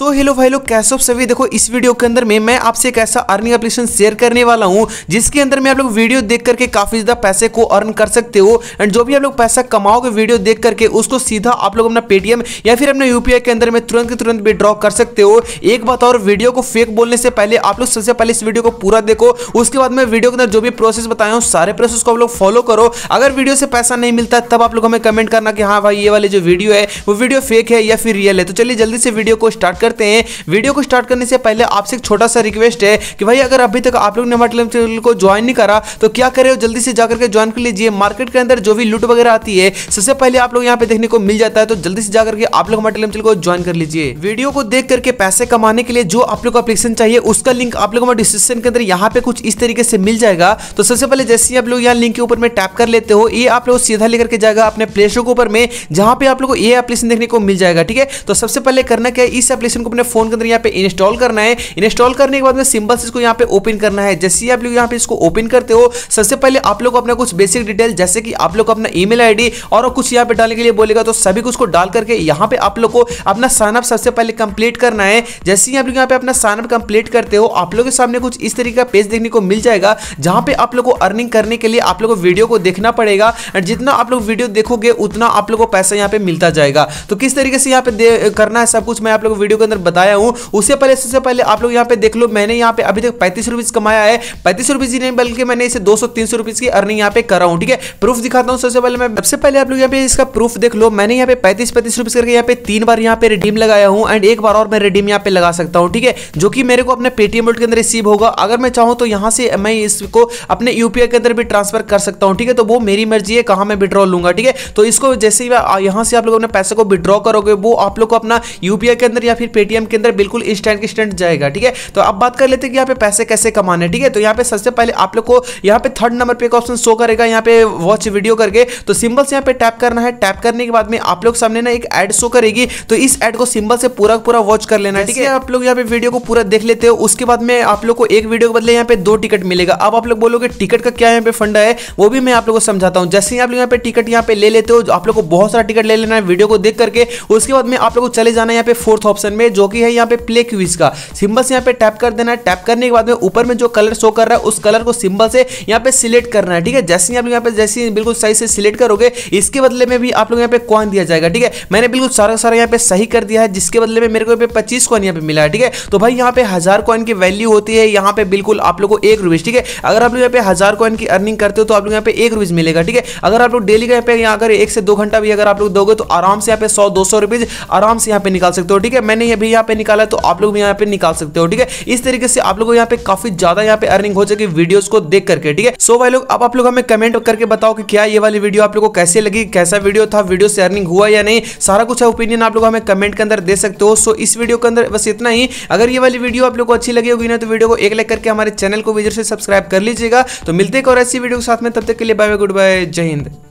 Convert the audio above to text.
So hello भाई लोग, कैसे हो सभी? देखो, इस वीडियो के अंदर में मैं आपसे एक ऐसा अर्निंग एप्लीकेशन शेयर करने वाला हूँ, जिसके अंदर में आप लोग वीडियो देख करके काफ़ी ज़्यादा पैसे को अर्न कर सकते हो एंड जो भी आप लोग पैसा कमाओगे वीडियो देख करके, उसको सीधा आप लोग अपना पेटीएम या फिर अपने यूपीआई के अंदर में तुरंत के तुरंत विड्रॉ कर सकते हो। एक बात और वीडियो को फेक बोलने से पहले आप लोग सबसे पहले इस वीडियो को पूरा देखो, उसके बाद में वीडियो के अंदर जो भी प्रोसेस बताया हूँ, सारे प्रोसेस को आप लोग फॉलो करो। अगर वीडियो से पैसा नहीं मिलता, तब आप लोग हमें कमेंट करना कि हाँ भाई, ये वाले जो वीडियो है, वो वीडियो फेक है या फिर रियल है। तो चलिए जल्दी से वीडियो को स्टार्ट करते हैं। वीडियो को स्टार्ट करने से पहले आपसे एक छोटा सा रिक्वेस्ट है कि भाई, अगर अभी तक आप लोग ने हमारे चैनल को ज्वाइन नहीं करा तो क्या करे जल्दी से जाकर के ज्वाइन कर लीजिए। मार्केट के अंदर जो भी लूट वगैरह आती है, सबसे पहले आप लोग यहाँ पे देखने को मिल जाता है तो जल्दी से जाकर के आप लोग हमारे टेलीग्राम को ज्वाइन कर लीजिए। वीडियो को देख करके पैसे कमाने के लिए जो आप लोग एप्लीकेशन चाहिए, उसका लिंक आप लोग हमारे डिस्क्रिप्शन के अंदर यहाँ पे कुछ इस तरीके से मिल जाएगा। तो सबसे पहले जैसे ही आप लोग यहाँ लिंक के ऊपर में टैप कर लेते हो, ये आप लोग सीधा लेकर के जाएगा अपने प्ले स्टोर के ऊपर में, जहाँ पे आप लोग को ये एप्लीकेशन देखने को मिल जाएगा, ठीक है? तो सबसे पहले करना क्या है, इस को अपने फ़ोन के अंदर यहाँ पे इंस्टॉल करना है। इंस्टॉल करने के बाद में सिंपल से इसको यहाँ पे ओपन करना है। जैसे ही आप लोग यहाँ पे इसको ओपन करते हो, सबसे पहले आप लोग अपना कुछ बेसिक डिटेल जैसे कि आप लोग अपना ईमेल आईडी और कुछ यहाँ पे डालने के लिए बोलेगा तो सभी कुछ को डाल करके यहाँ पे आप लोग को अपना साइनअप सबसे पहले कंप्लीट करना है। जैसे ही आप लोग यहाँ पे अपना साइनअप कंप्लीट करते हो, आप लोग के सामने कुछ इस तरीके का पेज देखने को मिल जाएगा, जहाँ पे आप लोग को अर्निंग करने के लिए आप लोग को वीडियो को देखना पड़ेगा एंड जितना आप लोग वीडियो देखोगे, उतना आप लोग को पैसा यहाँ पे मिलता जाएगा। तो किस तरीके से यहाँ पे करना है सब कुछ मैं आप लोग वीडियो के अंदर बताया हूँ। उससे पहले सबसे पहले आप लोग यहाँ पे देख लो, मैंने यहाँ पे अभी तक पैंतीस रुपीज़ कमाया है। पैंतीस रुपीज़ ही नहीं, बल्कि मैंने इसे दो सौ, तीन सौ रुपीज़ की अर्निंग यहाँ पे करा हूँ, ठीक है? प्रूफ दिखाता हूँ सबसे पहले मैं। सबसे पहले आप लोग यहाँ पे इसका प्रूफ देख लो। मैंने यहाँ पे पैंतीस पैंतीस रुपीज़ करके यहाँ पे तीन बार यहाँ पे रिडीम लगाया हूँ एंड एक बार और मैं रिडीम यहाँ पे लगा सकता हूँ, ठीक है? जो कि मेरे को अपने पेटीएम के अंदर रिसीव होगा। अगर मैं चाहूँ तो यहाँ से मैं इसको अपने यूपीआई के अंदर भी ट्रांसफ़र कर सकता हूँ, ठीक है? तो वो मेरी मर्ज़ी है, कहाँ मैं विड्रॉ लूँगा, ठीक है? तो इसको जैसे ही यहाँ से आप लोग अपने पैसे को विड्रॉ करोगे, वो आप लोग को अपना यूपीआई के अंदर या फिर पेटीएम के अंदर बिल्कुल इंस्टेंट इंस्टेंट जाएगा ठीक है तो अब बात कर लेते हैं कि यहाँ पे पैसे कैसे कमाने ठीक है तो यहाँ पे सबसे पहले आप लोग को यहाँ पे थर्ड नंबर पे एक ऑप्शन शो करेगा यहाँ पे वॉच वीडियो करके तो सिंबल से यहाँ पे टैप करना है टैप करने के बाद में आप लोग सामने ना एक एड शो करेगी तो इस एड को सिंबल से पूरा पूरा वॉच कर लेना है ठीक है आप लोग यहाँ पे वीडियो को पूरा देख लेते हो उसके बाद में आप लोग को एक वीडियो के बदले यहाँ पे दो टिकट मिलेगा अब आप लोग बोलोगे टिकट का क्या यहाँ पे फंडा है वो भी मैं आप लोग को समझाता हूँ जैसे ही आप लोग यहाँ पे टिकट यहाँ पे ले लेते हो आप लोग को बहुत सारा टिकट ले लेना है वीडियो को देख करके उसके बाद में आप लोग को चले जाना है यहाँ पे फोर्थ ऑप्शन में जो कि है यहाँ पे प्ले क्विज का सिंबल से यहाँ पे टैप कर देना है टैप करने के बाद में ऊपर में जो कलर शो कर रहा है उस कलर को सिंबल से यहाँ पे सिलेक्ट करना है ठीक है जैसे आप यहाँ पे जैसे बिल्कुल सही से सिलेक्ट करोगे इसके बदले में भी आप लोग यहाँ पे कॉइन दिया जाएगा ठीक है मैंने बिल्कुल सारा सारा यहाँ पे सही कर दिया है जिसके बदले में मेरे को पच्चीस कॉइन यहाँ पे मिला है ठीक है तो भाई यहाँ पे हज़ार कॉइन की वैल्यू होती है यहाँ पे बिल्कुल आप लोग को एक रुपीज़ ठीक है अगर आप लोग यहाँ पे हज़ार कॉइन की अर्निंग करते हो तो आप लोग यहाँ पे एक रुपीज़ मिलेगा ठीक है अगर आप लोग डेली का यहाँ पे यहाँ अगर एक से दो घंटा भी अगर आप लोग दोगे तो आराम से यहाँ पे सौ दो सौ रुपीज़ आराम से यहाँ पे निकाल सकते हो ठीक है मैंने ये भी यहाँ पे निकाला तो आप लोग भी यहाँ पे निकाल सकते हो, ठीक है? इस तरीके से आप लोग को यहाँ पे काफ़ी ज़्यादा यहाँ पे अर्निंग हो जाएगी वीडियोस को देख करके, ठीक है? सो भाई लोग, अब आप लोग हमें कमेंट करके बताओ कि क्या ये वाली वीडियो आप लोग को कैसे लगी, कैसा वीडियो था वीडियो से अर्निंग हुआ या नहीं? सारा कुछ ओपिनियन आप लोग हमें कमेंट के अंदर दे सकते हो। सो इस वीडियो के अंदर बस इतना ही। अगर ये वाली वीडियो आप लोग को अच्छी लगी होगी ना तो वीडियो को एक लाइक करके हमारे चैनल को विजय से सब्सक्राइब कर लीजिएगा। तो मिलते और ऐसी वीडियो के साथ में, तब तक के लिए बाय बाय गुड बाय जय हिंद।